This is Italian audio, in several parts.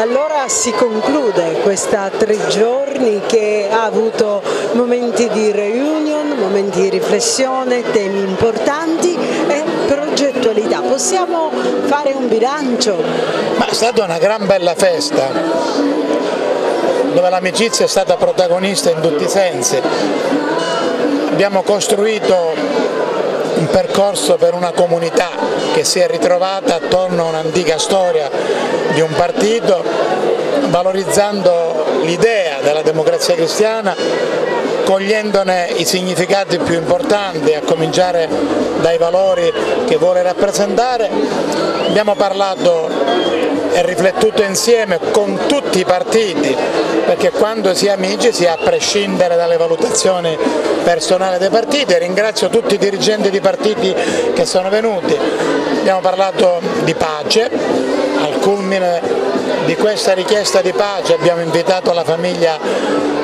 Allora si conclude questa tre giorni che ha avuto momenti di reunion, momenti di riflessione, temi importanti e progettualità. Possiamo fare un bilancio? Ma è stata una gran bella festa dove l'amicizia è stata protagonista in tutti i sensi. Abbiamo costruito un percorso per una comunità che si è ritrovata attorno a un'antica storia di un partito, valorizzando l'idea della democrazia cristiana, cogliendone i significati più importanti, a cominciare dai valori che vuole rappresentare. Abbiamo parlato e riflettuto insieme con tutti i partiti, perché quando si è amici si è a prescindere dalle valutazioni personali dei partiti ringrazio tutti i dirigenti di partiti che sono venuti. Abbiamo parlato di pace, al culmine di questa richiesta di pace abbiamo invitato la famiglia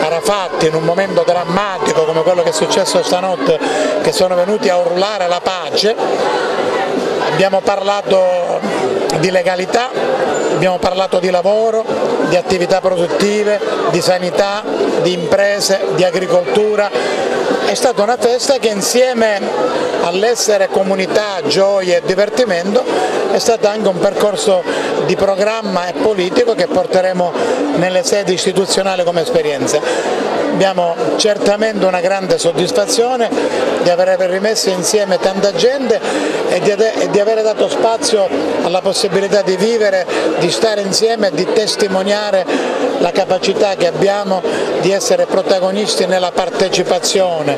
Arafat in un momento drammatico come quello che è successo stanotte che sono venuti a urlare la pace, abbiamo parlato di legalità, abbiamo parlato di lavoro, di attività produttive, di sanità, di imprese, di agricoltura, è stata una festa che insieme all'essere comunità, gioia e divertimento è stato anche un percorso di programma e politico che porteremo nelle sedi istituzionali come esperienza. Abbiamo certamente una grande soddisfazione di aver rimesso insieme tanta gente e di, e di aver dato spazio alla possibilità di vivere, di stare insieme e di testimoniare la capacità che abbiamo di essere protagonisti nella partecipazione,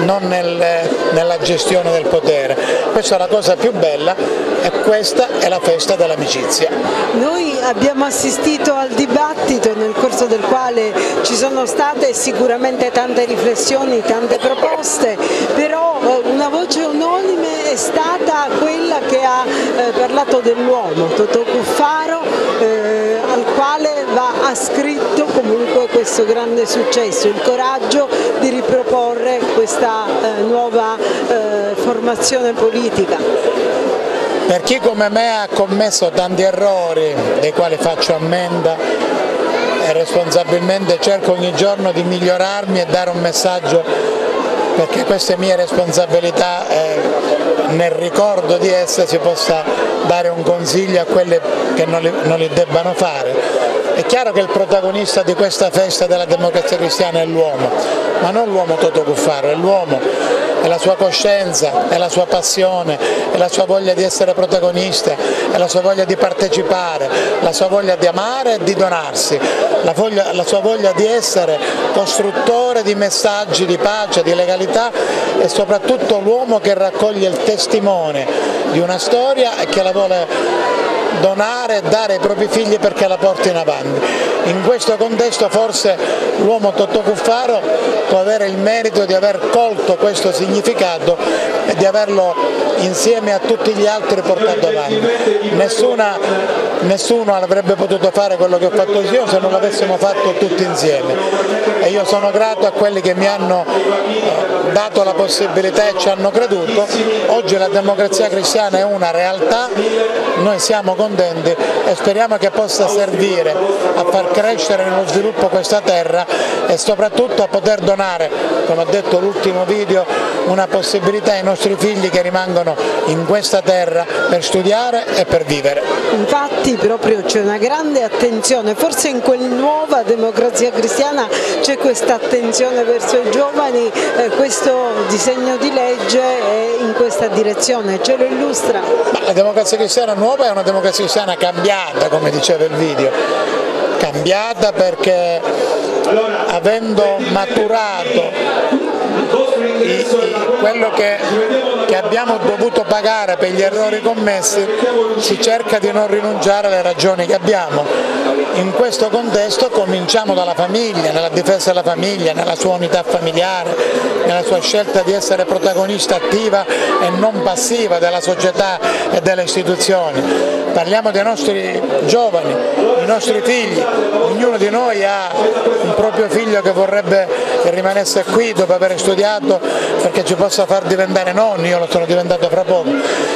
non nel, nella gestione del potere. Questa è la cosa più bella e questa è la festa dell'amicizia. Noi abbiamo assistito al dibattito nel corso del quale ci sono state sicuramente tante riflessioni, tante proposte, però eh, una voce unanime è stata quella che ha eh, parlato dell'uomo, Totò Cuffaro, eh, al quale va ascritto comunque questo grande successo, il coraggio di riproporre questa nuova formazione politica. Per chi come me ha commesso tanti errori, dei quali faccio ammenda, responsabilmente cerco ogni giorno di migliorarmi e dare un messaggio perché queste mie responsabilità eh, nel ricordo di esse si possa dare un consiglio a quelli che non li, non li debbano fare. È chiaro che il protagonista di questa festa della democrazia cristiana è l'uomo, ma non l'uomo Toto Cuffaro, è l'uomo, è la sua coscienza, è la sua passione, è la sua voglia di essere protagonista, è la sua voglia di partecipare, la sua voglia di amare e di donarsi, la, voglia, la sua voglia di essere costruttore di messaggi di pace, di legalità e soprattutto l'uomo che raccoglie il testimone di una storia e che la vuole donare e dare ai propri figli perché la portino avanti. In questo contesto forse l'uomo Totò Cuffaro può avere il merito di aver colto questo significato e di averlo insieme a tutti gli altri portato avanti. Nessuna, nessuno avrebbe potuto fare quello che ho fatto io se non l'avessimo fatto tutti insieme e io sono grato a quelli che mi hanno eh, dato la possibilità e ci hanno creduto. Oggi la democrazia cristiana è una realtà, noi siamo contenti e speriamo che possa servire a far crescere nello sviluppo questa terra e soprattutto a poter donare, come ha detto l'ultimo video, una possibilità ai nostri figli che rimangono in questa terra per studiare e per vivere. Infatti proprio c'è una grande attenzione, forse in quella nuova democrazia cristiana c'è questa attenzione verso i giovani, eh, questo disegno di legge è in questa direzione, ce lo illustra? Ma la democrazia cristiana nuova è una democrazia cristiana cambiata come diceva il video, cambiata perché avendo maturato quello che, che, abbiamo dovuto pagare per gli errori commessi si cerca di non rinunciare alle ragioni che abbiamo. In questo contesto cominciamo dalla famiglia, nella difesa della famiglia, nella sua unità familiare, nella sua scelta di essere protagonista attiva e non passiva della società e delle istituzioni. Parliamo dei nostri giovani, i nostri figli, ognuno di noi ha un proprio figlio che vorrebbe che rimanesse qui dopo aver studiato perché ci possa far diventare nonni, io lo sono diventato fra poco.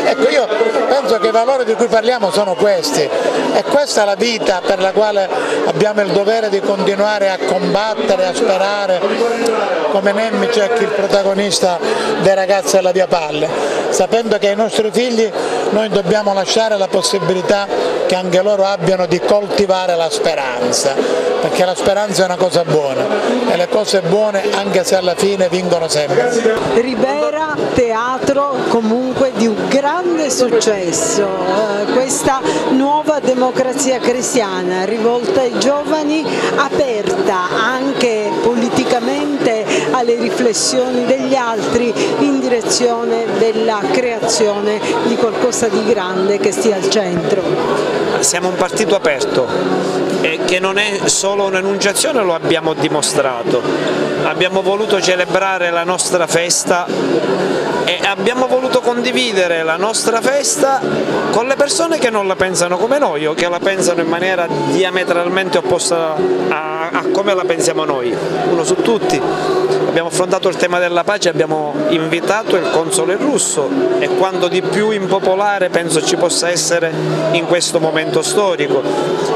Ecco, io penso che i valori di cui parliamo sono questi. E questa è la vita per la quale abbiamo il dovere di continuare a combattere, a sperare, come Nemicek, il protagonista dei ragazzi alla Via Palle, sapendo che ai nostri figli noi dobbiamo lasciare la possibilità che anche loro abbiano di coltivare la speranza, perché la speranza è una cosa buona e le cose buone anche se alla fine vincono sempre. Ribera, teatro comunque di un grande successo, eh, questa nuova democrazia cristiana rivolta ai giovani, aperta anche politicamente alle riflessioni degli altri in direzione della creazione di qualcosa di grande che stia al centro siamo un partito aperto e che non è solo un'enunciazione, lo abbiamo dimostrato. Abbiamo voluto celebrare la nostra festa e abbiamo voluto condividere la nostra festa con le persone che non la pensano come noi o che la pensano in maniera diametralmente opposta a, a come la pensiamo noi, uno su tutti. Abbiamo affrontato il tema della pace, abbiamo invitato il console russo e quanto di più impopolare penso ci possa essere in questo momento storico.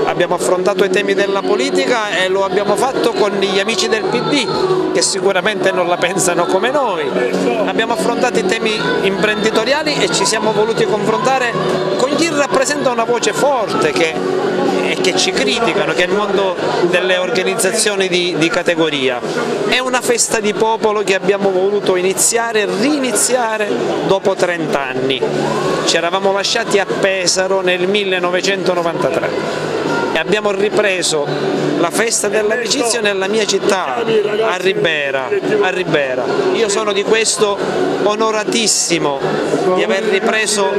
Abbiamo affrontato i temi della politica e lo abbiamo fatto con gli amici del PD che sicuramente non la pensano come noi. Abbiamo affrontato i temi imprenditoriali e ci siamo voluti confrontare con chi rappresenta una voce forte che, che ci criticano, che è il mondo delle organizzazioni di, di categoria. È una festa di popolo che abbiamo voluto iniziare e riniziare dopo 30 anni. Ci eravamo lasciati a Pesaro nel 1993 e abbiamo ripreso la festa dell'amicizia nella mia città, a Ribera, a Ribera. Io sono di questo onoratissimo di aver ripreso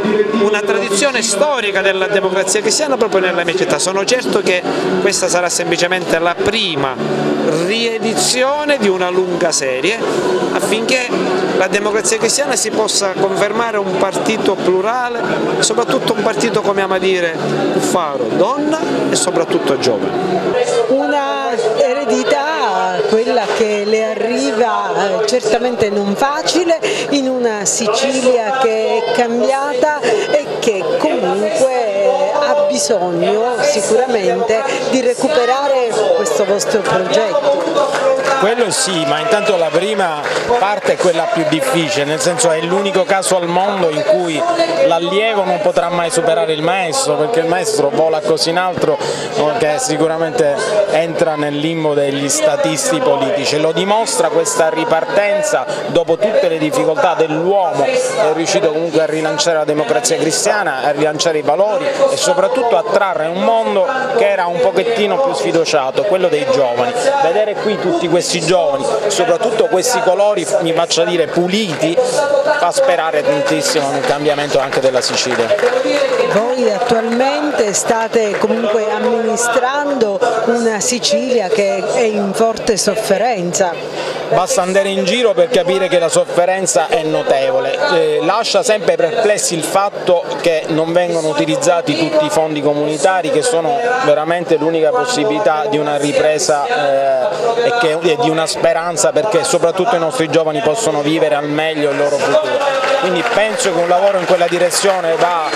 una tradizione storica della democrazia cristiana proprio nella mia città. Sono certo che questa sarà semplicemente la prima riedizione di una lunga serie affinché la democrazia cristiana si possa confermare un partito plurale, soprattutto un partito come ama dire Cuffaro, donna e soprattutto giovane. Una eredità, quella che le arriva certamente non facile, in una Sicilia che è cambiata e che comunque bisogno sicuramente di recuperare questo vostro progetto. Quello sì, ma intanto la prima parte è quella più difficile, nel senso è l'unico caso al mondo in cui l'allievo non potrà mai superare il maestro, perché il maestro vola così in alto che sicuramente entra nel limbo degli statisti politici. Lo dimostra questa ripartenza dopo tutte le difficoltà dell'uomo, è riuscito comunque a rilanciare la democrazia cristiana, a rilanciare i valori e soprattutto a trarre un mondo che era un pochettino più sfiduciato, quello dei giovani. Vedere qui tutti questi questi giovani, soprattutto questi colori, mi faccia dire, puliti, fa sperare tantissimo nel cambiamento anche della Sicilia. Voi attualmente state comunque amministrando una Sicilia che è in forte sofferenza. Basta andare in giro per capire che la sofferenza è notevole. Eh, lascia sempre perplessi il fatto che non vengono utilizzati tutti i fondi comunitari che sono veramente l'unica possibilità di una ripresa eh, e, che, e di una speranza perché soprattutto i nostri giovani possono vivere al meglio il loro futuro. Quindi penso che un lavoro in quella direzione va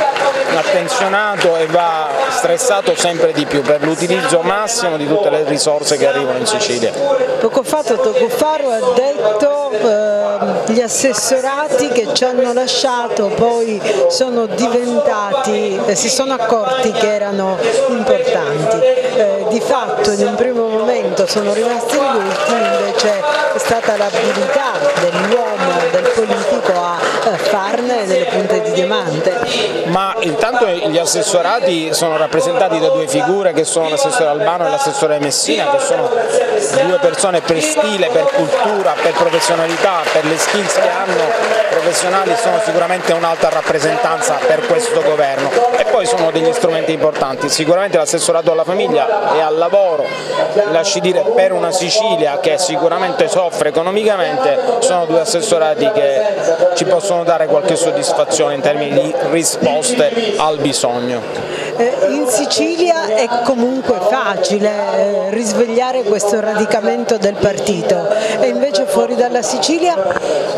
attenzionato e va stressato sempre di più per l'utilizzo massimo di tutte le risorse che arrivano in Sicilia. Poco fa Toto Cuffaro ha detto eh, gli assessorati che ci hanno lasciato poi sono diventati, eh, si sono accorti che erano importanti. Eh, di fatto in un primo momento sono rimasti gli ultimi, invece è stata l'abilità dell'uomo, del politico a eh, farne delle punte di diamante. Ma intanto gli assessorati sono rappresentati da due figure che sono l'assessore Albano e l'assessore Messina, che sono due persone per stile, per cultura, per professionalità, per le skills che hanno professionali sono sicuramente un'alta rappresentanza per questo governo e poi sono degli strumenti importanti, sicuramente l'assessorato alla famiglia e al lavoro, lasci dire per una Sicilia che sicuramente soffre economicamente, sono due assessorati che ci possono dare qualche soddisfazione in termini di risposte al bisogno. Eh, in Sicilia è comunque facile eh, risvegliare questo radicamento del partito. E invece fuori dalla Sicilia?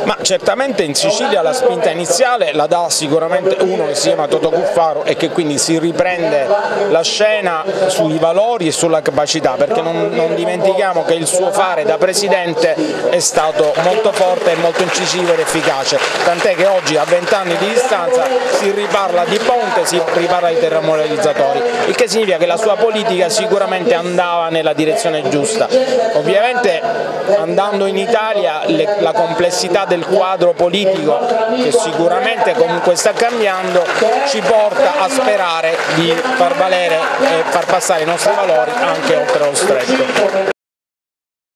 Ma certamente in Sicilia la spinta iniziale la dà sicuramente uno che si chiama Toto Cuffaro e che quindi si riprende la scena sui valori e sulla capacità perché non, non dimentichiamo che il suo fare da Presidente è stato molto forte e molto incisivo ed efficace, tant'è che oggi a vent'anni di distanza si riparla di ponte, si riparla di terramoralizzatori, il che significa che la sua politica sicuramente andava nella direzione giusta. Ovviamente andando in Italia le, la complessità del quadro politico che sicuramente comunque sta cambiando ci porta a sperare di far valere e far passare i nostri valori anche oltre lo stretto.